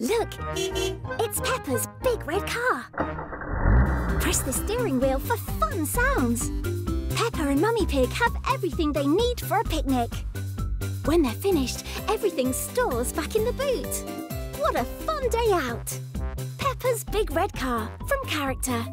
Look! It's Peppa's big red car. Press the steering wheel for fun sounds. Peppa and Mummy Pig have everything they need for a picnic. When they're finished, everything stores back in the boot. What a fun day out! Peppa's Big Red Car from Character.